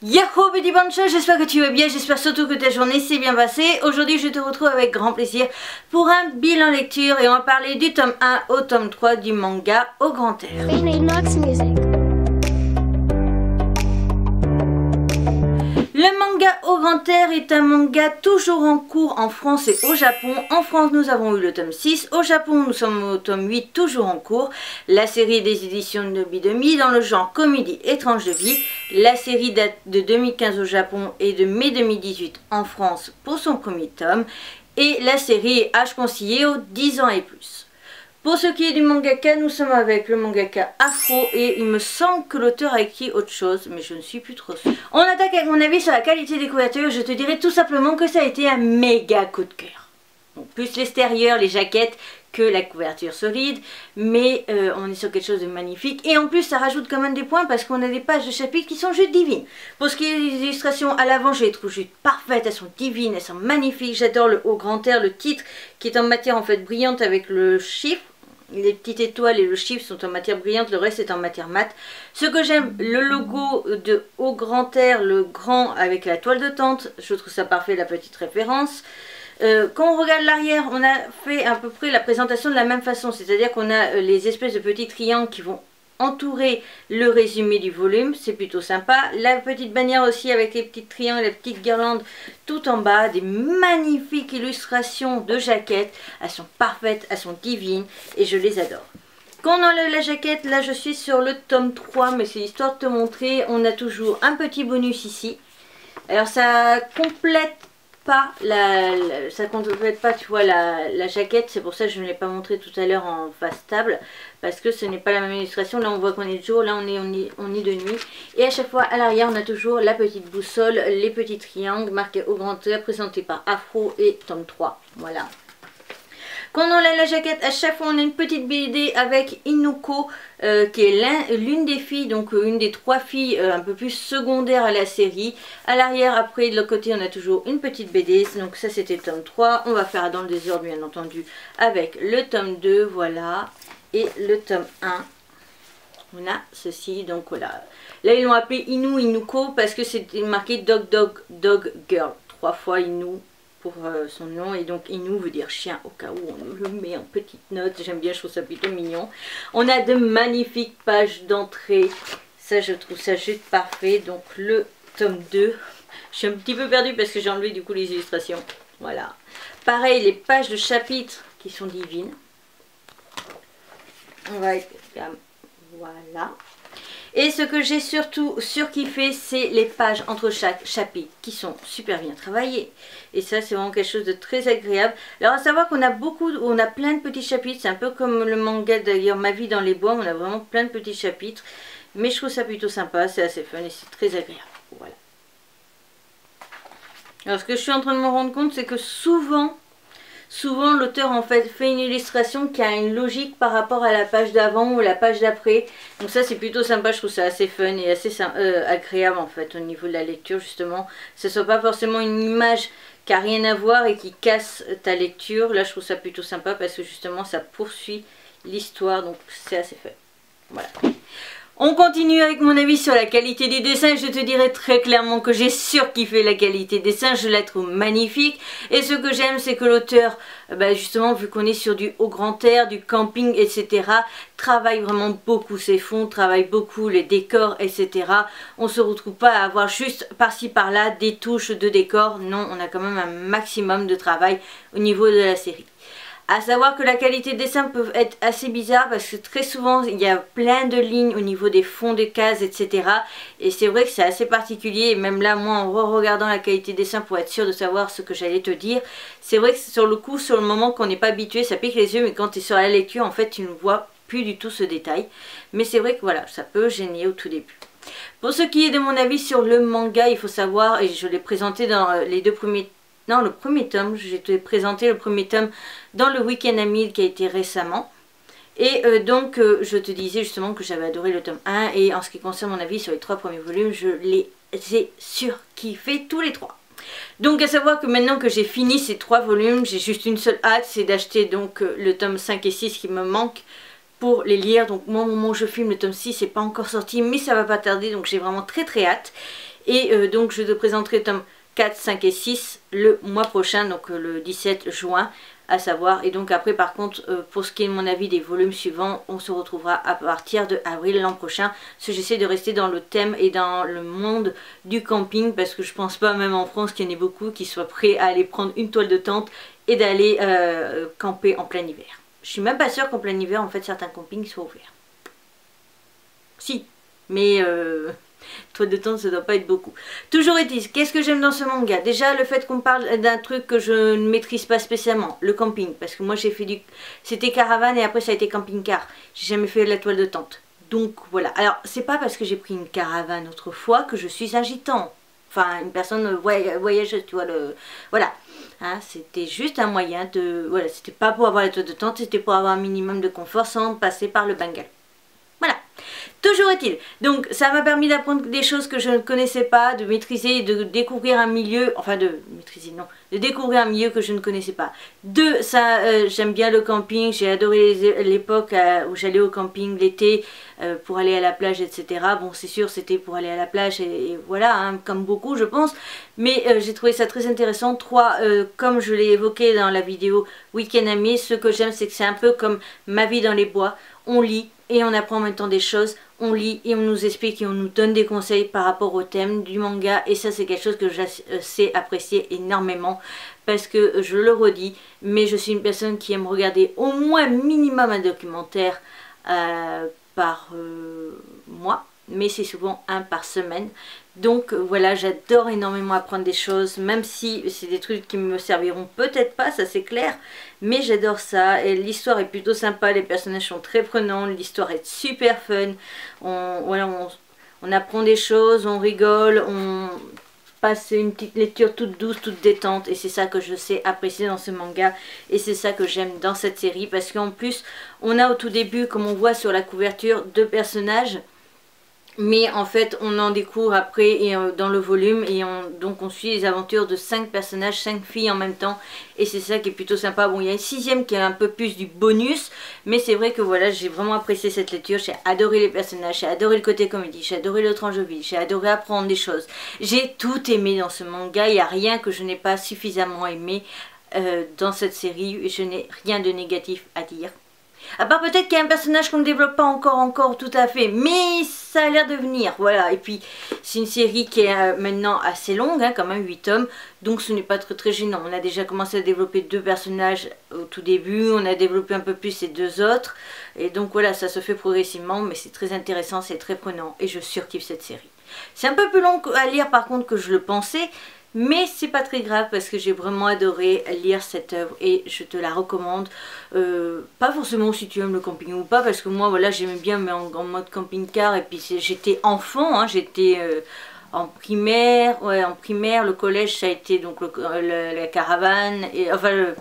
Yahoo petit bancha, j'espère que tu vas bien, j'espère surtout que ta journée s'est bien passée. Aujourd'hui je te retrouve avec grand plaisir pour un bilan lecture et on va parler du tome 1 au tome 3 du manga au grand air. Au grand air est un manga toujours en cours en France et au Japon. En France, nous avons eu le tome 6. Au Japon, nous sommes au tome 8, toujours en cours. La série des éditions de Nobi Demi dans le genre comédie étrange de vie. La série date de 2015 au Japon et de mai 2018 en France pour son premier tome. Et la série H conseillé aux 10 ans et plus. Pour ce qui est du mangaka, nous sommes avec le mangaka Afro et il me semble que l'auteur a écrit autre chose, mais je ne suis plus trop sûre. On attaque avec mon avis sur la qualité des couvertures, je te dirais tout simplement que ça a été un méga coup de cœur. Plus l'extérieur, les jaquettes, que la couverture solide, mais euh, on est sur quelque chose de magnifique. Et en plus, ça rajoute quand même des points parce qu'on a des pages de chapitres qui sont juste divines. Pour ce qui est des illustrations à l'avant, je les trouve juste parfaites, elles sont divines, elles sont magnifiques. J'adore le haut grand air, le titre qui est en matière en fait brillante avec le chiffre les petites étoiles et le chiffre sont en matière brillante, le reste est en matière mate. Ce que j'aime, le logo de Haut Grand Air, le grand avec la toile de tente, je trouve ça parfait, la petite référence. Euh, quand on regarde l'arrière, on a fait à peu près la présentation de la même façon, c'est-à-dire qu'on a euh, les espèces de petits triangles qui vont entourer le résumé du volume, c'est plutôt sympa. La petite bannière aussi avec les petits triangles, les petites guirlandes tout en bas, des magnifiques illustrations de jaquettes, elles sont parfaites, elles sont divines et je les adore. Quand on enlève la jaquette, là je suis sur le tome 3, mais c'est histoire de te montrer, on a toujours un petit bonus ici. Alors ça complète pas la, ça complète pas tu vois la, la jaquette. C'est pour ça que je ne l'ai pas montré tout à l'heure en face table parce que ce n'est pas la même illustration. Là on voit qu'on est de jour là on est, on est, on est de nuit. Et à chaque fois à l'arrière on a toujours la petite boussole les petits triangles marqués au grand air présentés par Afro et tome 3 voilà quand on la jaquette, à chaque fois on a une petite BD avec Inuko, euh, qui est l'une des filles, donc euh, une des trois filles euh, un peu plus secondaires à la série. À l'arrière, après, de l'autre côté, on a toujours une petite BD, donc ça c'était le tome 3. On va faire dans le désordre, bien entendu, avec le tome 2, voilà, et le tome 1. On a ceci, donc voilà. Là, ils l'ont appelé Inu Inuko parce que c'était marqué Dog Dog Dog Girl. Trois fois Inu pour euh, son nom. Et donc Inu veut dire chien au cas où on le met en petite note. J'aime bien je trouve ça plutôt mignon. On a de magnifiques pages d'entrée. Ça je trouve ça juste parfait. Donc le tome 2 je suis un petit peu perdue parce que j'ai enlevé du coup les illustrations. Voilà. Pareil les pages de chapitres qui sont divines. On va voilà et ce que j'ai surtout surkiffé, c'est les pages entre chaque chapitre qui sont super bien travaillées. Et ça, c'est vraiment quelque chose de très agréable. Alors, à savoir qu'on a beaucoup, on a plein de petits chapitres. C'est un peu comme le manga d'ailleurs, Ma vie dans les bois. On a vraiment plein de petits chapitres. Mais je trouve ça plutôt sympa, c'est assez fun et c'est très agréable. Voilà. Alors, ce que je suis en train de me rendre compte, c'est que souvent, souvent l'auteur en fait fait une illustration qui a une logique par rapport à la page d'avant ou la page d'après. Donc ça c'est plutôt sympa, je trouve ça assez fun et assez euh, agréable en fait au niveau de la lecture justement. Ce soit pas forcément une image qui a rien à voir et qui casse ta lecture. Là je trouve ça plutôt sympa parce que justement ça poursuit l'histoire donc c'est assez fun. Voilà. On continue avec mon avis sur la qualité des dessins. Je te dirais très clairement que j'ai surkiffé la qualité des dessins. Je la trouve magnifique. Et ce que j'aime, c'est que l'auteur, bah, justement, vu qu'on est sur du haut grand air, du camping, etc., travaille vraiment beaucoup ses fonds, travaille beaucoup les décors, etc. On se retrouve pas à avoir juste par-ci par-là des touches de décors. Non, on a quand même un maximum de travail au niveau de la série. À savoir que la qualité des dessins peut être assez bizarre parce que très souvent il y a plein de lignes au niveau des fonds des cases etc. Et c'est vrai que c'est assez particulier et même là moi en re-regardant la qualité des dessins pour être sûr de savoir ce que j'allais te dire, c'est vrai que sur le coup, sur le moment qu'on n'est pas habitué, ça pique les yeux mais quand tu es sur la lecture en fait tu ne vois plus du tout ce détail. Mais c'est vrai que voilà, ça peut gêner au tout début. Pour ce qui est de mon avis sur le manga, il faut savoir, et je l'ai présenté dans les deux premiers non, le premier tome, j'ai présenté le premier tome dans le Week-end Ami qui a été récemment. Et euh, donc, euh, je te disais justement que j'avais adoré le tome 1. Et en ce qui concerne mon avis sur les trois premiers volumes, je les ai surkiffés tous les trois. Donc, à savoir que maintenant que j'ai fini ces trois volumes, j'ai juste une seule hâte, c'est d'acheter donc euh, le tome 5 et 6 qui me manque pour les lire. Donc, moi, au moment où je filme, le tome 6 n'est pas encore sorti, mais ça va pas tarder. Donc, j'ai vraiment très très hâte. Et donc je te présenterai tome 4, 5 et 6 le mois prochain, donc euh, le 17 juin à savoir. Et donc après par contre euh, pour ce qui est de mon avis des volumes suivants, on se retrouvera à partir de avril l'an prochain. Parce que j'essaie de rester dans le thème et dans le monde du camping parce que je pense pas même en France qu'il y en ait beaucoup qui soient prêts à aller prendre une toile de tente et d'aller euh, camper en plein hiver. Je suis même pas sûre qu'en plein hiver en fait certains campings soient ouverts. Si, mais toi de temps, ça doit pas être beaucoup. Toujours est-il, qu'est-ce que j'aime dans ce manga? Déjà, le fait qu'on parle d'un truc que je ne maîtrise pas spécialement, le camping. Parce que moi, j'ai fait du... C'était caravane et après, ça a été camping-car. J'ai jamais fait la toile de tente. Donc, voilà. Alors, c'est pas parce que j'ai pris une caravane autrefois que je suis un gitan. Enfin, une personne voyageuse, tu vois, le... Voilà. Hein, c'était juste un moyen de... Voilà, c'était pas pour avoir la toile de tente, c'était pour avoir un minimum de confort sans passer par le bungalow. Toujours est-il. Donc ça m'a permis d'apprendre des choses que je ne connaissais pas, de maîtriser, de découvrir un milieu, enfin de maîtriser non, de découvrir un milieu que je ne connaissais pas. Deux, ça, euh, j'aime bien le camping, j'ai adoré l'époque euh, où j'allais au camping l'été euh, pour aller à la plage, etc. Bon c'est sûr c'était pour aller à la plage et, voilà, hein, comme beaucoup je pense, mais j'ai trouvé ça très intéressant. Trois, comme je l'ai évoqué dans la vidéo Weekend ce que j'aime c'est que c'est un peu comme ma vie dans les bois, on lit, et on apprend en même temps des choses, on lit et on nous explique et on nous donne des conseils par rapport au thème du manga. Et ça c'est quelque chose que je euh, sais apprécier énormément parce que je le redis mais je suis une personne qui aime regarder au moins minimum un documentaire euh, par euh, mois mais c'est souvent un par semaine. Donc voilà, j'adore énormément apprendre des choses, même si c'est des trucs qui me serviront peut-être pas, ça c'est clair, mais j'adore ça. Et l'histoire est plutôt sympa, les personnages sont très prenants, l'histoire est super fun. On, on, apprend des choses, on rigole, on passe une petite lecture toute douce, toute détente et c'est ça que je sais apprécier dans ce manga et c'est ça que j'aime dans cette série parce qu'en plus on a au tout début comme on voit sur la couverture deux personnages mais en fait on en découvre après et, euh, dans le volume et donc on suit les aventures de 5 personnages, 5 filles en même temps et c'est ça qui est plutôt sympa. Bon il y a une sixième qui est un peu plus du bonus mais c'est vrai que voilà j'ai vraiment apprécié cette lecture, j'ai adoré les personnages, j'ai adoré le côté comédie, j'ai adoré le vie, j'ai adoré apprendre des choses. J'ai tout aimé dans ce manga, il n'y a rien que je n'ai pas suffisamment aimé euh, dans cette série et je n'ai rien de négatif à dire. À part peut-être qu'il y a un personnage qu'on ne développe pas encore, encore tout à fait, mais ça a l'air de venir, voilà. Et puis, c'est une série qui est euh, maintenant assez longue, hein, quand même 8 tomes, donc ce n'est pas très gênant. On a déjà commencé à développer deux personnages au tout début, on a développé un peu plus ces deux autres, et donc voilà, ça se fait progressivement, mais c'est très intéressant, c'est très prenant, et je surkiffe cette série. C'est un peu plus long à lire par contre que je le pensais, mais c'est pas très grave parce que j'ai vraiment adoré lire cette œuvre et je te la recommande. Euh, pas forcément si tu aimes le camping ou pas parce que moi voilà j'aimais bien mais en, mode camping-car et puis j'étais enfant, hein, j'étais euh, en primaire, ouais en primaire, le collège ça a été donc la caravane et enfin le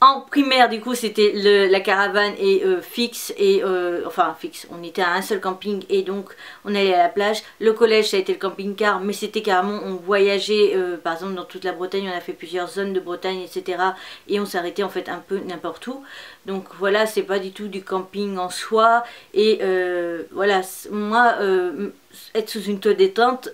En primaire, du coup, c'était la caravane et euh, fixe et euh, enfin fixe. On était à un seul camping et donc on allait à la plage. Le collège, ça a été le camping-car, mais c'était carrément on voyageait. Euh, par exemple, dans toute la Bretagne, on a fait plusieurs zones de Bretagne, etc. Et on s'arrêtait en fait un peu n'importe où. Donc voilà, c'est pas du tout du camping en soi. Et voilà, moi, être sous une toile détente,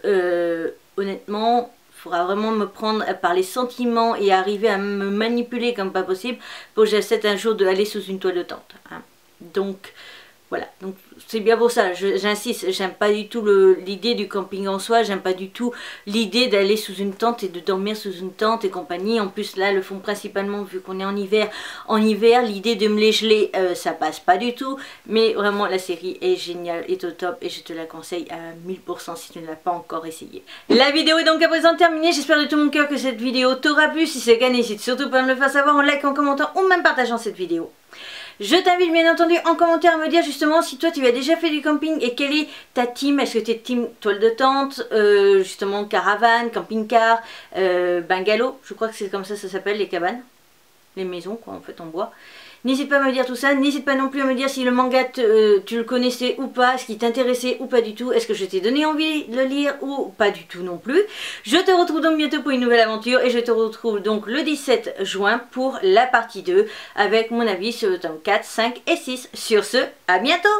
honnêtement il faudra vraiment me prendre par les sentiments et arriver à me manipuler comme pas possible pour que j'accepte un jour d'aller sous une toile de tente. Hein. Donc, voilà, donc c'est bien pour ça, j'insiste, j'aime pas du tout l'idée du camping en soi, j'aime pas du tout l'idée d'aller sous une tente et de dormir sous une tente et compagnie. En plus là, le font principalement vu qu'on est en hiver. En hiver, l'idée de me les geler, euh, ça passe pas du tout. Mais vraiment, la série est géniale, est au top et je te la conseille à 1000% si tu ne l'as pas encore essayé. La vidéo est donc à présent terminée, j'espère de tout mon cœur que cette vidéo t'aura plu. Si c'est le cas, n'hésite surtout pas à me le faire savoir en like, en commentant ou même partageant cette vidéo. Je t'invite bien entendu en commentaire à me dire justement si toi tu as déjà fait du camping et quelle est ta team. Est-ce que tu es team toile de tente, euh, justement caravane, camping-car, euh, bungalow, je crois que c'est comme ça ça s'appelle les cabanes, les maisons quoi en fait en bois. N'hésite pas à me dire tout ça, n'hésite pas non plus à me dire si le manga euh, tu le connaissais ou pas, ce qui t'intéressait ou pas du tout, est-ce que je t'ai donné envie de le lire ou pas du tout non plus? Je te retrouve donc bientôt pour une nouvelle aventure et je te retrouve donc le 17 juin pour la partie 2 avec mon avis sur le tome 4, 5 et 6. Sur ce, à bientôt